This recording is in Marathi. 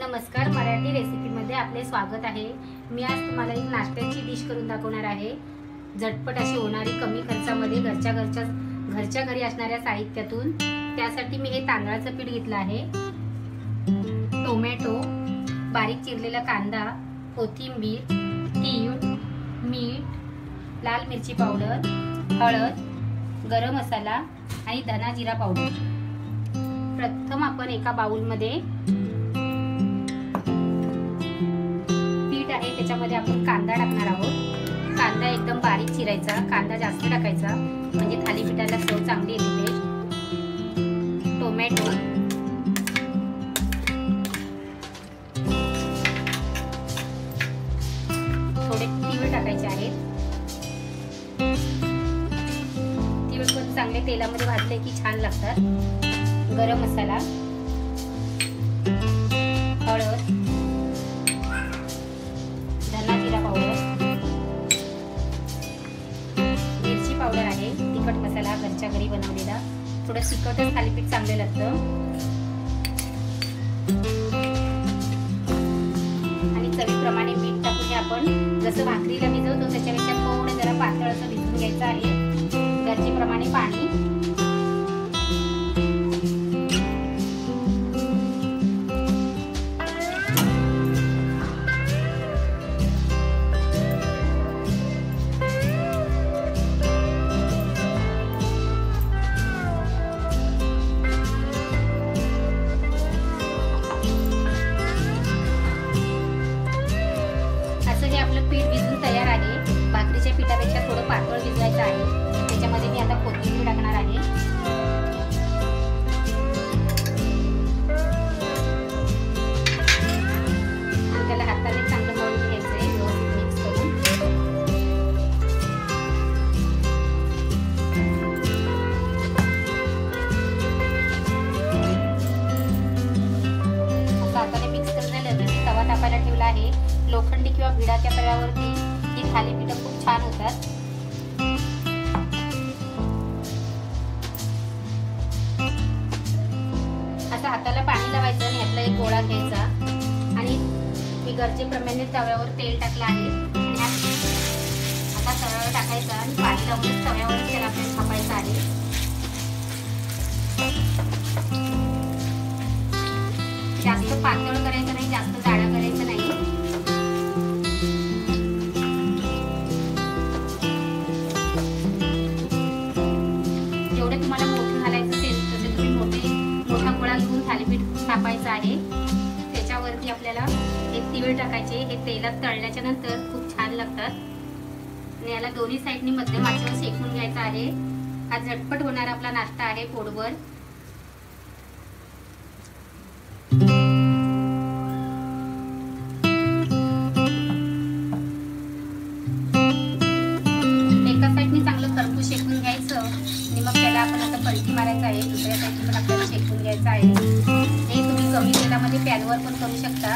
नमस्कार मराठी रेसिपीमध्ये आपले स्वागत आहे. मी आज तुम्हाला एक नाश्त्याची डिश करून दाखवणार आहे. झटपट अशी होणारी कमी खर्चामध्ये घरच्या घरच्या घरच्या घरी असणाऱ्या साहित्यातून. त्यासाठी मी हे तांदळाचं पीठ घेतलं आहे. टोमॅटो बारीक चिरलेला कांदा कोथिंबीर तीळ मीठ लाल मिरची पावडर हळद गरम मसाला आणि धना जिरा पावडर. प्रथम आपण एका बाऊलमध्ये याच्यामध्ये त्याच्यामध्ये आपण कांदा टाकणार आहोत. कांदा एकदम बारीक चिरायचा कांदा जास्त टाकायचा. म्हणजे थालीपीठाला चव चांगली येते. टोमॅटो. थोडे तीळ टाकायचे आहेत. तीळ पण चांगले तेलामध्ये भाजले की छान लागतात. गरम मसाला. हळद. तिखट मसाला घरच्या घरी बनवलेला. थोडं तिखटच थालीपीठ चांगलं लागतं. आणि चवीप्रमाणे मीठ टाकून आपण जसं भाकरीला भिजवतो त्याच्यापेक्षा थोडं जरा पातळ असं भिजून घ्यायचं आहे. गरजेप्रमाणे पाणी. तव्यावरती ही थालीपीठं खूप छान होतात. असं हाताला पाणी लावायचं आणि यातला एक गोळा घ्यायचा. आणि मी गरजेप्रमाणे तव्यावर तेल टाकलं आहे. आता तव्यावर टाकायचा आणि पाणी लावूनच तव्यावर त्याला आपल्याला थापायचं आहे. जास्त पातळ करायचं नाही जास्त जाड्या आहे. त्याच्यावरती आपल्याला एक तिळ टाकायचे. हे तेलात तळल्याच्या नंतर खूप छान लागतात. आणि याला दोन्ही साईडनी मध्यम आचेवर शेकून घ्यायचा आहे. हा झटपट होणारा आपला नाश्ता आहे पोटभर. करू शकता.